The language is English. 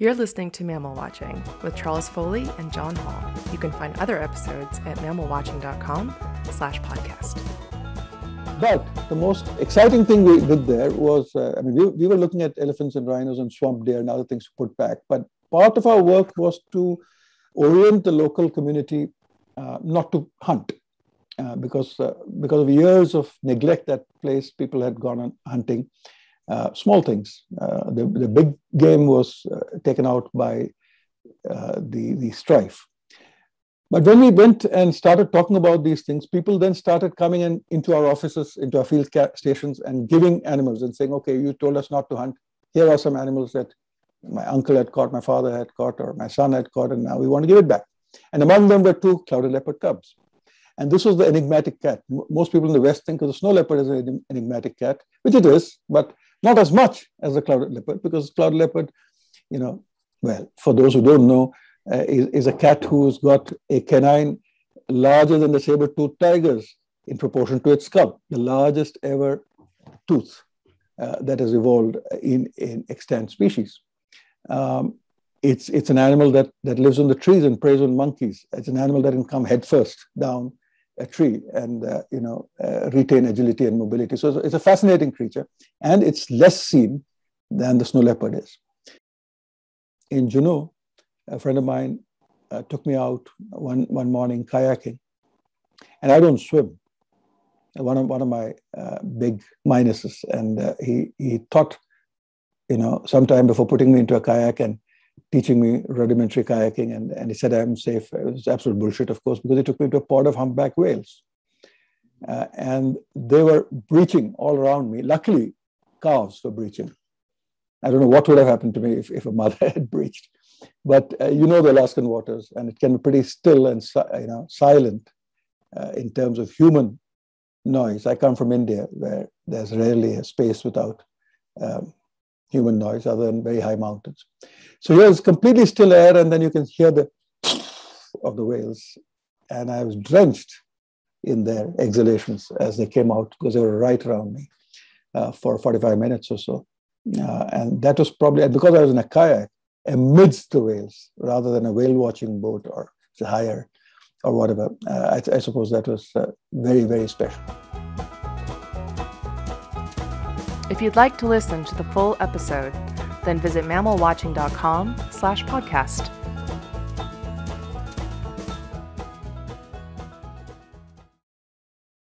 You're listening to Mammal Watching with Charles Foley and Jon Hall. You can find other episodes at mammalwatching.com slash podcast. But the most exciting thing we did there was, uh, I mean, we, we were looking at elephants and rhinos and swamp deer and other things to put back. But part of our work was to orient the local community uh, not to hunt. Uh, because uh, because of years of neglect that place, people had gone on hunting. Uh, small things. Uh, the, the big game was uh, taken out by the, the strife. But when we went and started talking about these things, people then started coming in into our offices, into our field stations, and giving animals and saying, "Okay, you told us not to hunt. Here are some animals that my uncle had caught, my father had caught, or my son had caught, and now we want to give it back." And among them were two clouded leopard cubs. And this was the enigmatic cat. Most people in the West think of the snow leopard as an enigmatic cat, which it is, but not as much as the clouded leopard, because clouded leopard, you know, well, for those who don't know, uh, is, is a cat who's got a canine larger than the saber-toothed tigers in proportion to its skull, the largest ever tooth uh, that has evolved in, in extant species. Um, it's, it's an animal that, that lives on the trees and preys on monkeys. It's an animal that can come headfirst down a tree and uh, you know uh, retain agility and mobility. So it's a fascinating creature, and it's less seen than the snow leopard is. In Juneau, a friend of mine uh, took me out one one morning kayaking, and I don't swim. One of one of my uh, big minuses, and uh, he he thought, you know, sometime before putting me into a kayak and teaching me rudimentary kayaking, and, and he said I'm safe. It was absolute bullshit, of course, because he took me to a pod of humpback whales. Uh, and they were breaching all around me. Luckily, calves were breaching. I don't know what would have happened to me if, if a mother had breached. But uh, you know the Alaskan waters, and it can be pretty still and you know silent uh, in terms of human noise. I come from India, where there's rarely a space without um, human noise other than very high mountains. So here is completely still air, and then you can hear the of the whales. And I was drenched in their exhalations as they came out because they were right around me uh, for 45 minutes or so. Uh, and that was probably because I was in a kayak amidst the whales rather than a whale watching boat or higher or whatever. Uh, I, I, suppose that was uh, very, very special. If you'd like to listen to the full episode, then visit mammalwatching.com slash podcast.